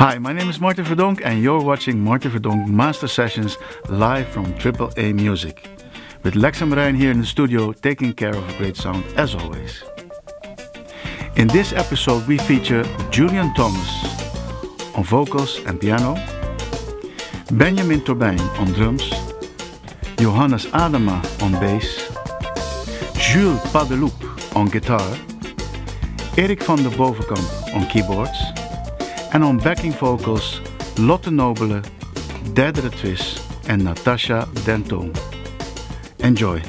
Hi, my name is Martin Verdonk and you're watching Martin Verdonk Master Sessions live from AAA Music. With Lex and Marijn here in the studio taking care of a great sound as always. In this episode we feature Julian Thomas on vocals and piano, Benjamin Torbijn on drums, Johannes Adema on bass, Jules Pasdeloup on guitar, Eric van der Bovenkamp on keyboards, en on backing vocals Lotte Nobele, Derdere Twist en Natasha Denton. Enjoy!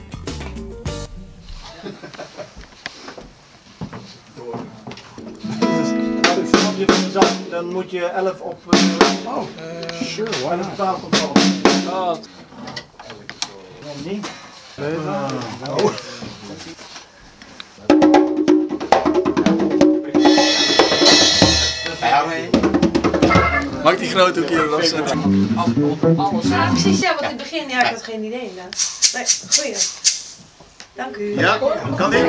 Dan moet je 11 op. Uh, oh, uh, sure, why not? 12 op 12. Oh. niet? Maak die grote ook hier los. Alles. Ja, precies. Ja, want in het begin ja, ik had geen idee. Nee, goeie. Dank u. Ja, kan dit?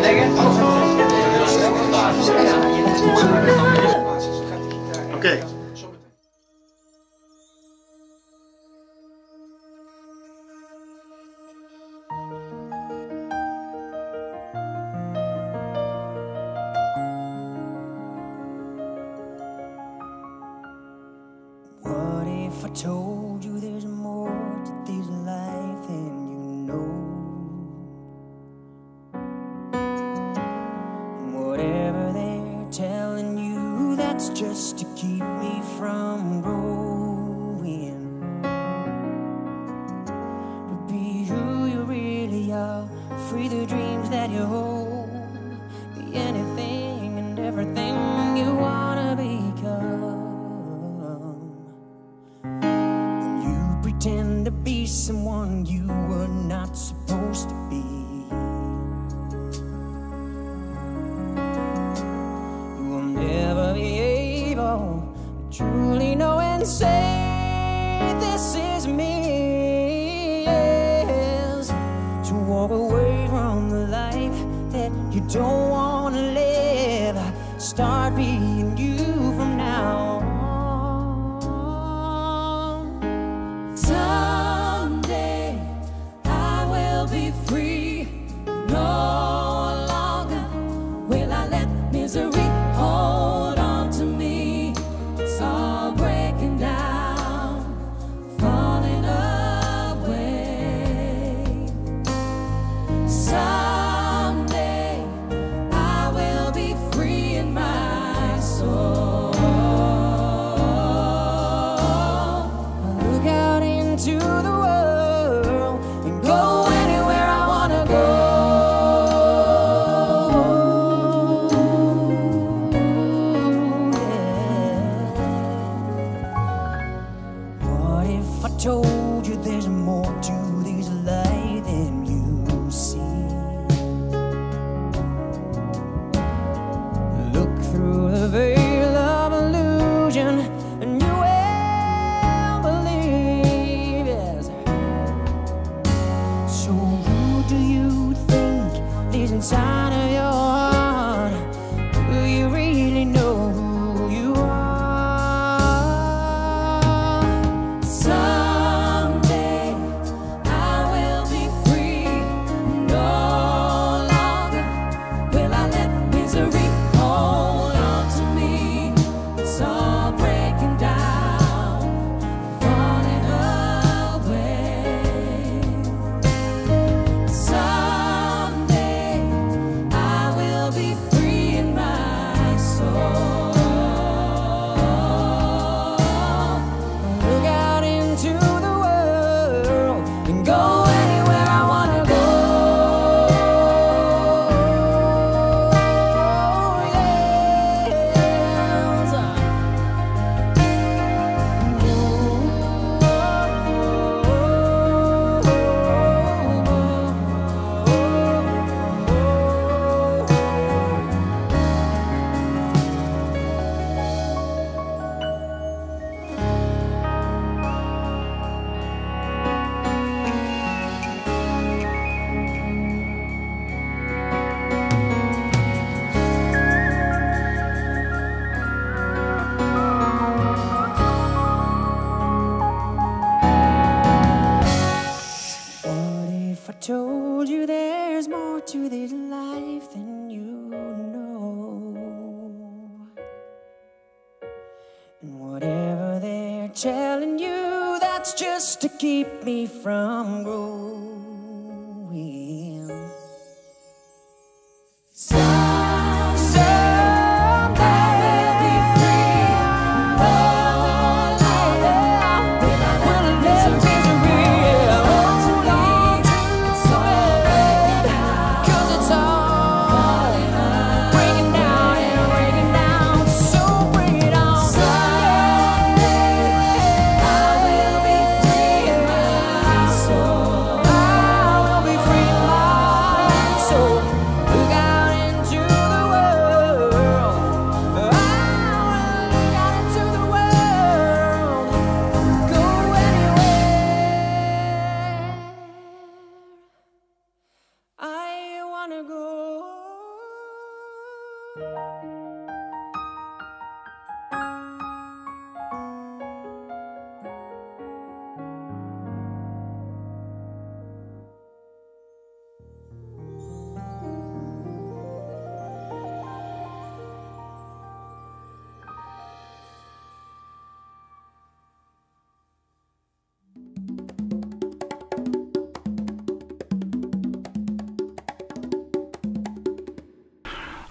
Pretend to be someone you were not supposed to be. From growing.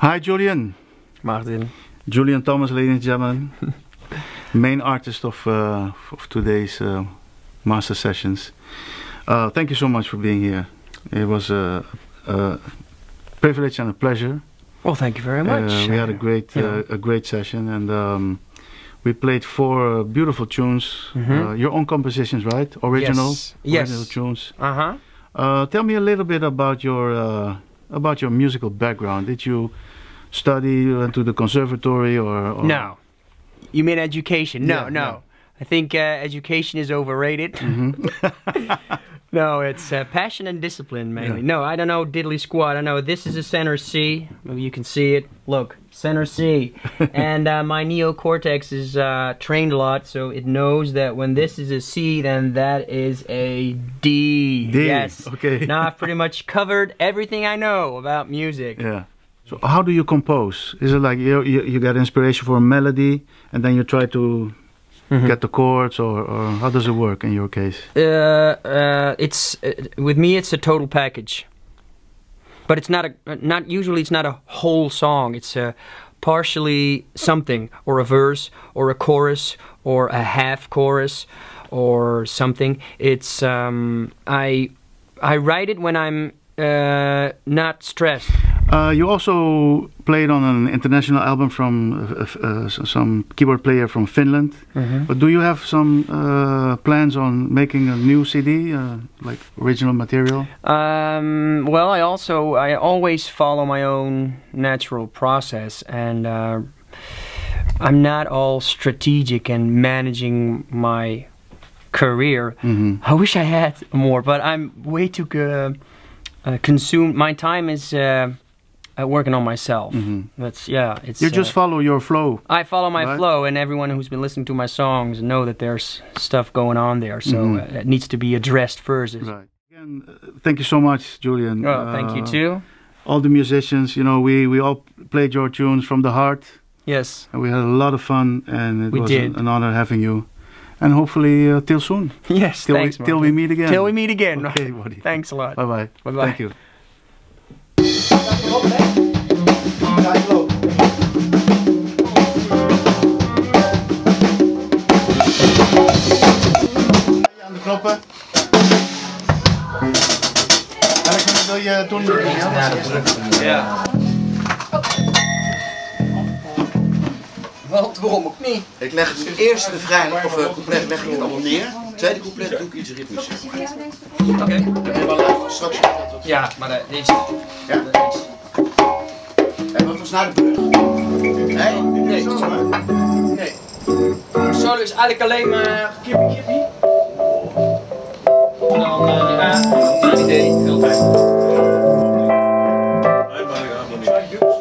Hi, Julian. Martin. Julian Thomas, ladies and gentlemen, main artist of uh, of today's uh, master sessions. Uh, thank you so much for being here. It was a, a privilege and a pleasure. Well, thank you very much. Uh, we had a great know. uh, a great session, and um, we played four uh, beautiful tunes. Mhm. Uh, your own compositions, right? Original, Yes. Yes. tunes. Uh huh. Uh, tell me a little bit about your uh, about your musical background. Did you study, you went to the conservatory, or, or No. You mean education? No, Yeah, no. I think uh, education is overrated. no, it's uh, passion and discipline mainly. Yeah. No, I don't know diddly squat. I know this is a center C. Maybe you can see it. Look, center C. and uh, my neocortex is uh, trained a lot, so it knows that when this is a C, then that is a D. D, Yes. okay. now I've pretty much covered everything I know about music. Yeah. So how do you compose? Is it like you you, you get inspiration for a melody and then you try to Mhm. get the chords, or, or how does it work in your case? Uh, uh, it's uh, with me. It's a total package, but it's not a not usually. It's not a whole song. It's a partially something, or a verse, or a chorus, or a half chorus, or something. It's um, I I write it when I'm uh, not stressed. Uh, you also played on an international album from uh, uh, some keyboard player from Finland. But do you have some uh, plans on making a new CD, uh, like original material? Um, well, I also I always follow my own natural process, and uh, I'm not all strategic and managing my career. hmm I wish I had more, but I'm way too uh, uh, consumed. My time is uh, uh, working on myself. Mhm. That's yeah. It's You uh, just follow your flow. I follow my Right. flow, and everyone who's been listening to my songs know that there's stuff going on there. So Mhm. uh, it needs to be addressed first. Right. Again, uh, thank you so much, Julian. Oh, thank you Uh, too. All the musicians, you know, we, we all played your tunes from the heart. Yes. And we had a lot of fun, and it We was did. An honor having you. And hopefully, uh, till soon. Yes. Till, thanks, we, till we meet again. Till we meet again. Okay, buddy. Thanks a lot. Bye bye. Bye-bye. Thank you. Ga? Aan de knoppen. Welke wil je doen? Ja. Want waarom ook niet? Ik leg het eerste vrij, of uh, couplet leg ik het allemaal neer. Tweede couplet doe ik iets ritmisch. Oké. En dan laten we straks dat wat. Ja, maar dat deze. Ja? En wat was na de brug? Nee? Nee. Nee. Solo is eigenlijk alleen maar kippie kippie. En dan uh, die A, dan idee, heel tijd.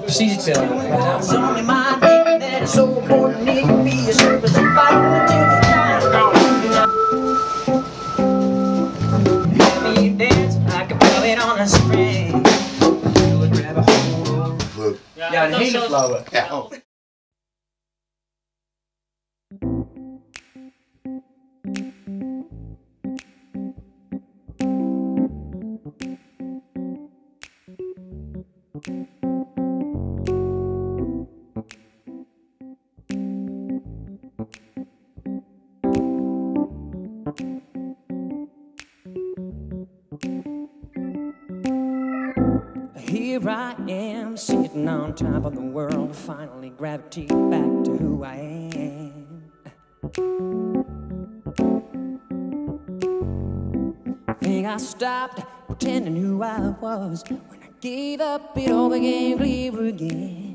Precies hetzelfde. Let me dance like a pellet on a a. Yeah. Thank you here I am, sitting on top of the world, finally gravity back to who I am. Think I stopped pretending who I was when I gave up, it all became clear again.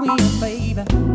me a favor.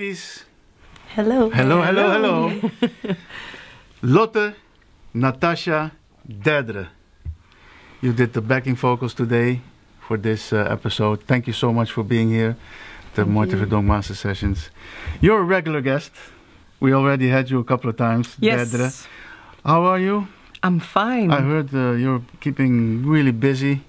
Ladies, Hello. hello, hello, hello. Lotte Natasja Dedre. You did the backing vocals today for this uh, episode. Thank you so much for being here the Martin Verdonk Master Sessions. You're a regular guest. We already had you a couple of times, Yes. Dedre. How are you? I'm fine. I heard uh, you're keeping really busy,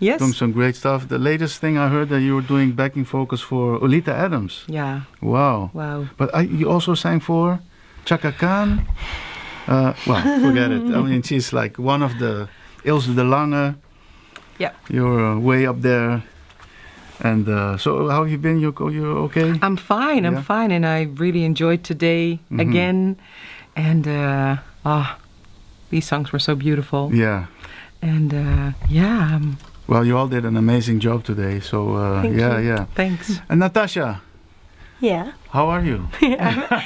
yes. doing some great stuff. The latest thing I heard that you were doing backing vocals for Oleta Adams. Yeah. Wow. Wow. But I, you also sang for Chaka Khan. Uh, well, forget it. I mean, she's like one of the Ilse de Lange. Yeah. You're uh, way up there. And uh, so, how have you been? You you okay? I'm fine. I'm fine, and I really enjoyed today Mhm. again. And uh, ah, these songs were so beautiful. Yeah. And uh, yeah, um, Well, you all did an amazing job today. So uh, Thank yeah, you. yeah. thanks. And Natasja, Yeah. how are you?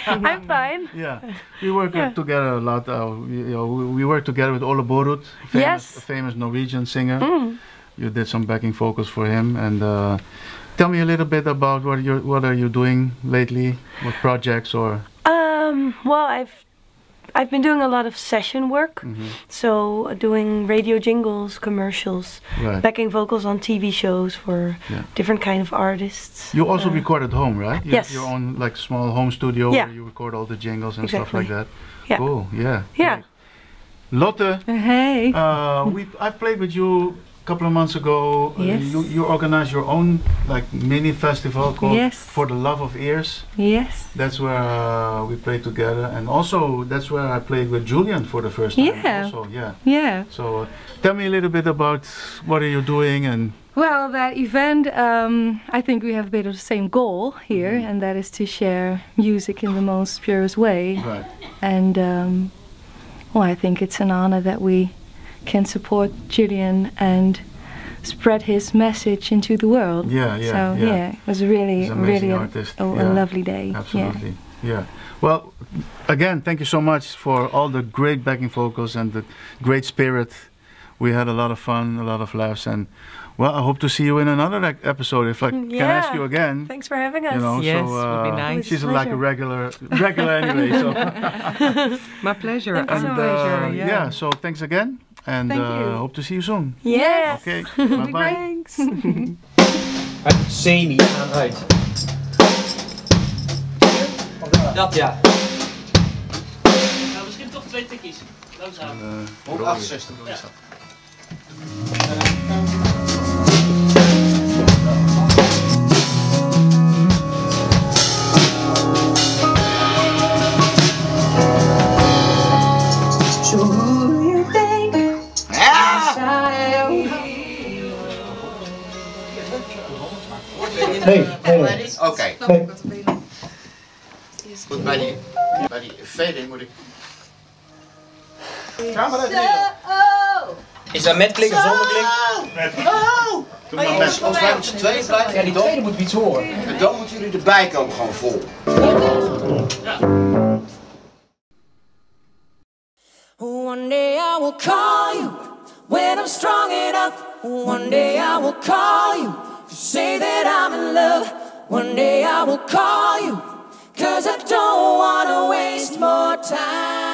I'm fine. Yeah, we work uh, Yeah. together a lot. Uh, we, you know, we, we work together with Ole Børud, famous, Yes. famous Norwegian singer. Mm. You did some backing vocals for him, and uh, tell me a little bit about what you what are you doing lately, what projects or. Um, well, I've I've been doing a lot of session work, Mhm. so uh, doing radio jingles, commercials, Right. backing vocals on TV shows for Yeah. different kind of artists. You also Uh, record at home, right? You yes. have your own like small home studio Yeah. where you record all the jingles and stuff like that. Yeah. Cool. Yeah. Yeah. great. Lotte, Hey. uh, we I played with you a couple of months ago. Uh, you you organized your own like mini festival called Yes. For the Love of Ears. yes. That's where uh, we played together, and also that's where I played with Julian for the first time. Yeah. Also, yeah. Yeah. So uh, tell me a little bit about what are you doing and Well, that event, um, I think we have a bit of the same goal here, Mm-hmm. and that is to share music in the most purest way. right. And um, well, I think it's an honor that we can support Julian and spread his message into the world. Yeah, yeah, so yeah. it was really, He's an amazing really a, artist, a, a yeah. lovely day. Absolutely. Yeah. Well, again, thank you so much for all the great backing vocals and the great spirit. We had a lot of fun, a lot of laughs, and well, I hope to see you in another ec- episode if I can ask you again. Thanks for having us. You know, Yes, so would be uh, nice. she's With like a regular, regular anyway. So My pleasure. Thank you and so uh, much. yeah. yeah, so thanks again, and Thank uh, you. hope to see you soon. Yes. Okay, bye bye. Thanks. Uit semi aan uit. Dat ja. Nou, misschien toch twee tikkies. Langzaam. 168 is dat. Ga maar even Is dat met klik of zonder klik? Doe maar met, als wij met z'n tweeën blijven, Ja, die tweede moet iets horen. en dan moeten jullie erbij komen gewoon vol. One day I will call you when I'm strong enough. One day I will call you to say that I'm in love. One day I will call you cause I don't want to waste more time.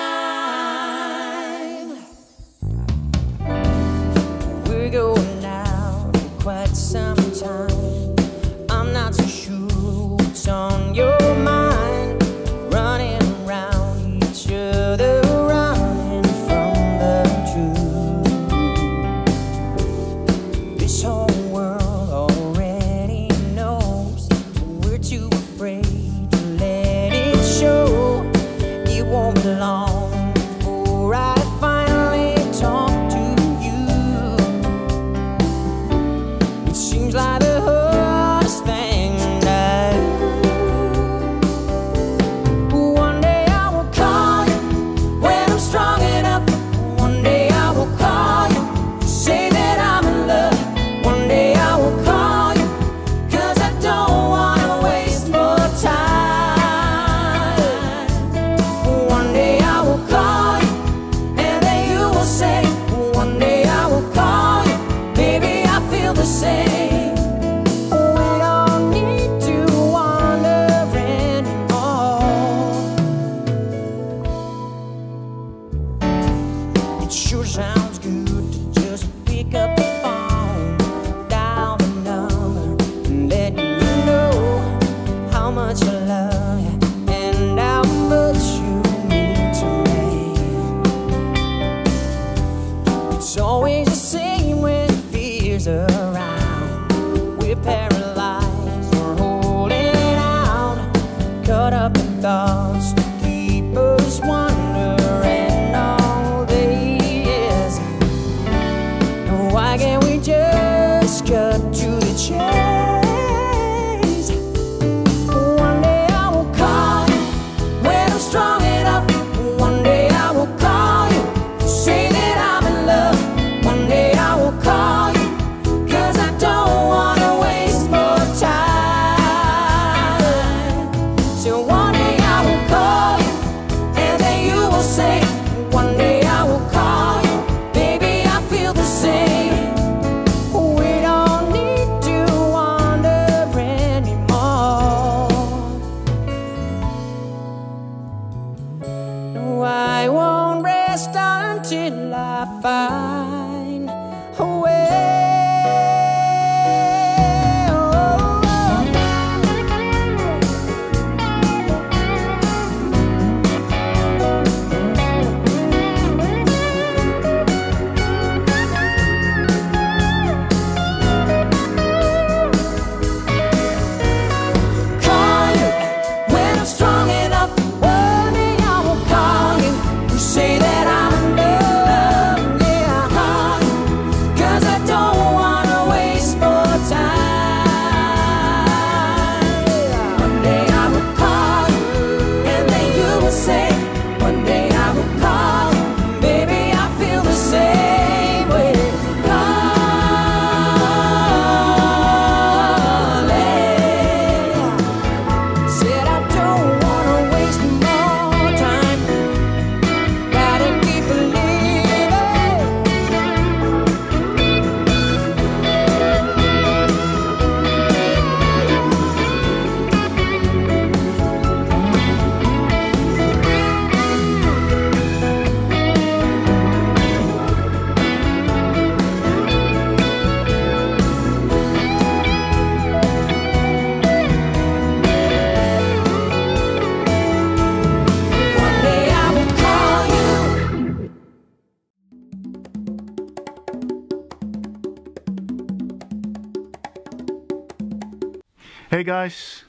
Guys.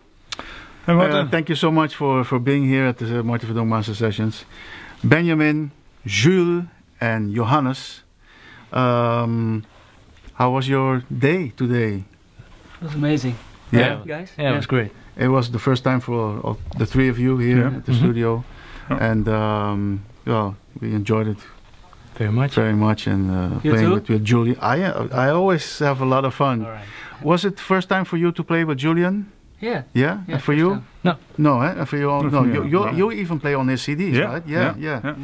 Hey, Martin. Uh, thank you so much for, for being here at the uh, Martin Verdonk Master Sessions. Benjamin, Jules, and Johannes. Um, how was your day today? It was amazing. Yeah. guys? Yeah, it was great. It was the first time for all, the three of you here Yeah. at the Mhm. studio, Yeah. and um, well, we enjoyed it very much. Very much, and uh, playing too? with, with Julian. I uh, I always have a lot of fun. Was it first time for you to play with Julian? Yeah. Yeah. Yeah, and for you? time. No. No, eh? And for you? all- No, No. for me, You, you, No. you even play on his CDs, Yeah, right? Yeah. yeah, Yeah.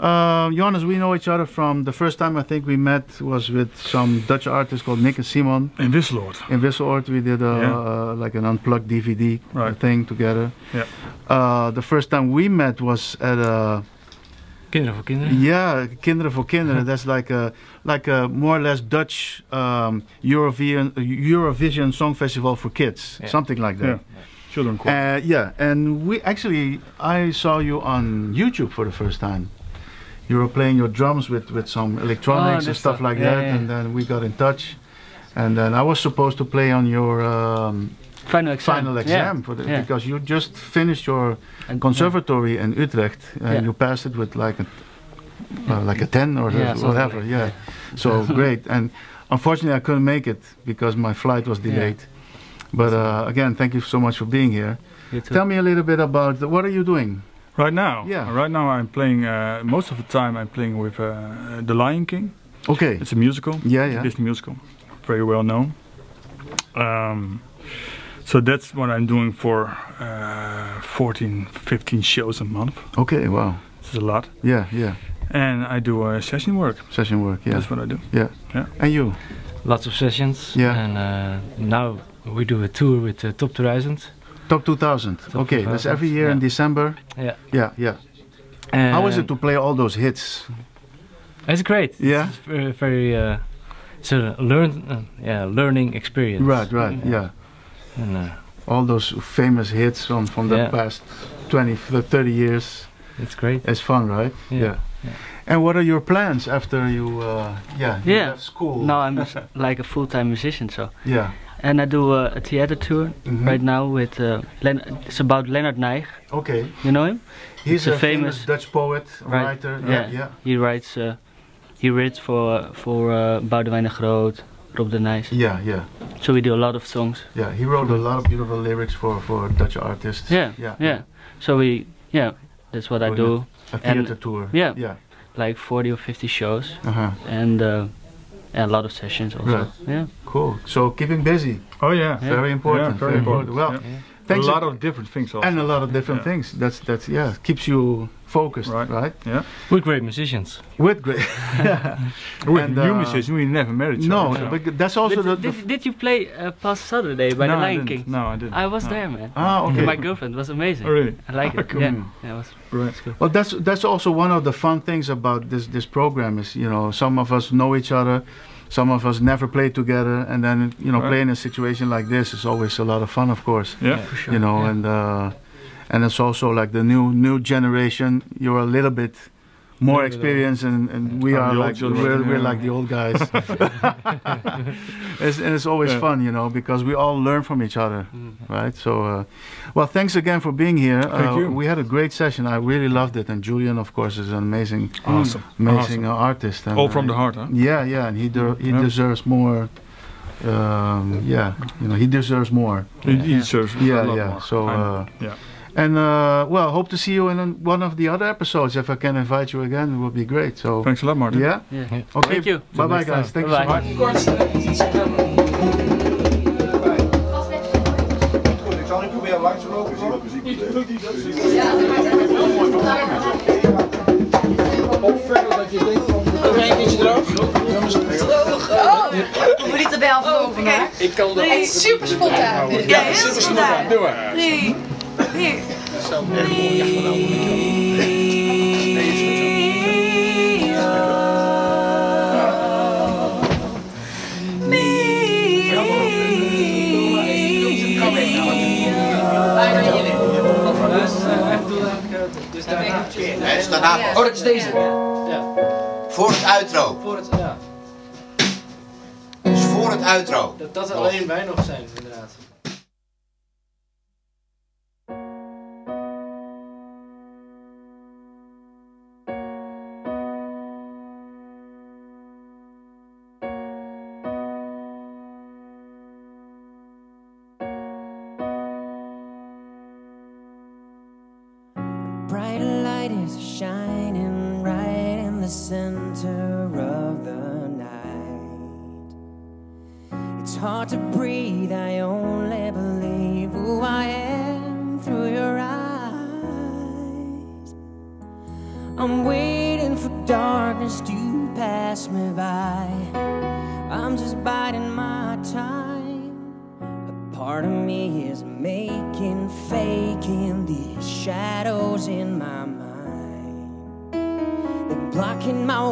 Uh, Johannes, we know each other from the first time I think we met was with some Dutch artist called Nick and Simon. In Wisseloord. In Wisseloord, we did a, Yeah. uh, like an unplugged DVD Right. thing together. Yeah. Uh, the first time we met was at a Kinderen voor kinderen. yeah, Kinderen voor Kinderen. That's like a like a more or less Dutch um, Eurovision Eurovision Song Festival for kids, Yeah. something like that. Yeah. Children choir. Uh, yeah, and we actually I saw you on YouTube for the first time. You were playing your drums with with some electronics and stuff stuff. like Yeah, that, yeah. and then we got in touch. And then I was supposed to play on your um, Final exam. final Yeah. exam for the, Yeah. because you just finished your And- conservatory in Utrecht and Yeah. you passed it with like a uh, like a 10 or Yeah, something whatever. like- yeah. yeah. So great. And unfortunately, I couldn't make it because my flight was delayed. But uh, again, thank you so much for being here. You too. Tell me a little bit about the, what are you doing? Right now, Yeah. Right now, I'm playing. Uh, most of the time, I'm playing with uh, The Lion King. Okay. It's a musical. Yeah, It's a yeah. Disney musical, very well known. Um, so that's what I'm doing for uh, 14, 15 shows a month. Okay, wow. This is a lot. Yeah, yeah. And I do uh, session work. Session work, yeah. That's what I do. Yeah. Yeah. And you? Lots of sessions. Yeah. And uh, now we do a tour with uh, Top 2000. Top 2000. Top okay, that's every year in. December. Yeah. Yeah, yeah. How is it to play all those hits? It's great. Yeah? It's very, very uh, it's a learn, uh, yeah, learning experience. Right, right, yeah. And, uh, All those famous hits from, from the Yeah. past 20, th- 30 years. It's great. It's fun, right? Yeah. And what are your plans after you, uh, yeah, you Yeah. school? Now I'm like a full-time musician, so. Yeah. And I do uh, a theater tour Mhm. right now with uh, Len- it's about Lennaert Nijgh. Okay. You know him? He's It's a famous Dutch poet, right, writer, yeah, yeah. He writes. Uh, he writes for for uh, Boudewijn de Groot, Rob de Nijs. Yeah, yeah. So we do a lot of songs. Yeah, he wrote a lot of beautiful lyrics for, for Dutch artists. Yeah, yeah. yeah. So we, yeah, that's what I do. a- a And- theater tour, Yeah, yeah. like 40 or 50 shows, Uh-huh. and uh, and a lot of sessions also. Right. Yeah. Cool. So keeping busy. Oh yeah. Very important. Yeah, very important. Well, Yeah. Thanks A lot of different things also. and a lot of different Yeah. things. That's that's yeah keeps you focused, right? right? Yeah. We're great musicians. With great. With And, new uh, musicians, we never met each No, other. so- but that's also did, the, the did, did you play uh, past Saturday by No, the I Lion. King? No, I didn't. I was No. there, man. Ah, okay. My girlfriend was amazing. Oh, really? I like it. Cool. Yeah. Yeah, it was. Right. good. Well, that's that's also one of the fun things about this this program is you know some of us know each other, some of us never played together, and then you know Right. playing a situation like this is always a lot of fun, of course. Yeah. For sure, You know, yeah. and uh, and it's also like the new new generation. You're a little bit more experience and, and we are like generation, we're, we're like the old guys. it's, and it's always Yeah. fun, you know, because we all learn from each other, right? So, uh, well, thanks again for being here. Thank uh, you. We had a great session. I really loved it, and Julian, of course, is an amazing, Awesome. amazing Awesome. uh, artist. And, All from uh, the heart, huh? Yeah, yeah, and he de- he Yeah. deserves more. Um, yeah, you know, he deserves more. He- deserves yeah, yeah. more. So, uh, Yeah. And uh, well, hope to see you in one of the other episodes. If I can invite you again, it would be great. So, Thanks a lot, Martin. Yeah. Yeah. Okay. Thank you. Bye, bye, guys. time. Thank you so Bye-bye. much. Ik hoor. Of verder dat je denkt van... Een beetje droog. Oh, ja, dus daarna. Oh, dat is deze. Ja. Voor het uitro. Voor het, ja. Dus voor het uitro. Dat dat alleen wij nog zijn, inderdaad.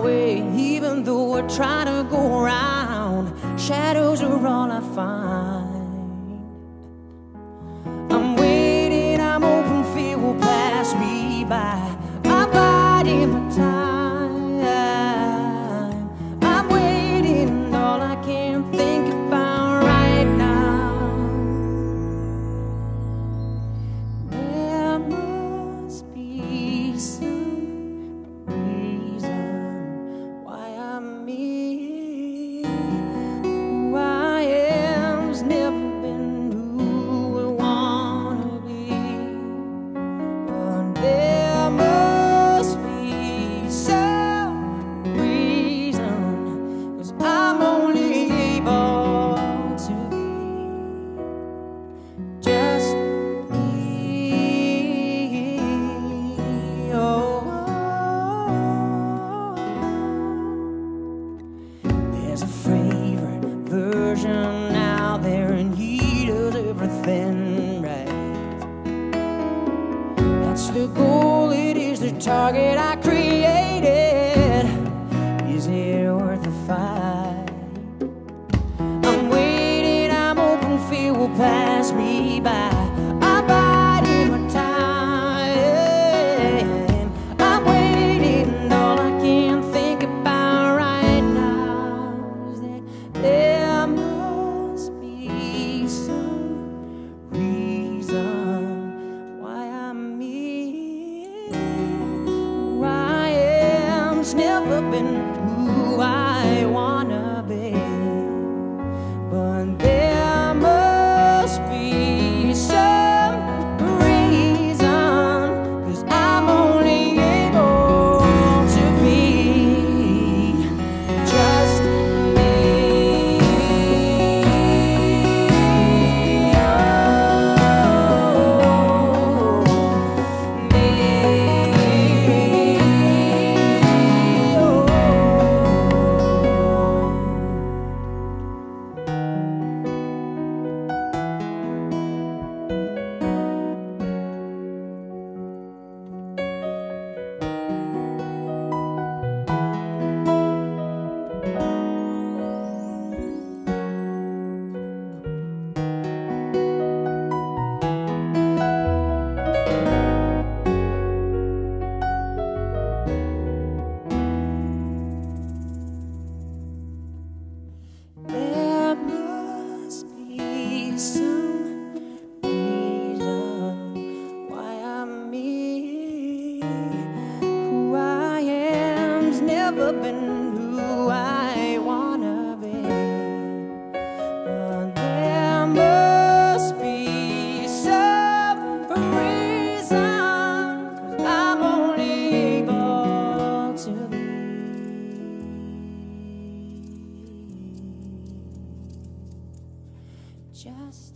Way, even though I try to go around. Shadows are all I find. Just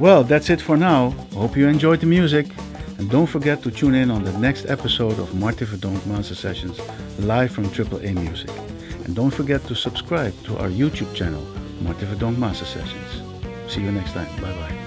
Well, that's it for now. Hope you enjoyed the music. And don't forget to tune in on the next episode of Martin Verdonk Master Sessions live from AAA Music. And don't forget to subscribe to our YouTube channel, Martin Verdonk Master Sessions. See you next time. Bye bye.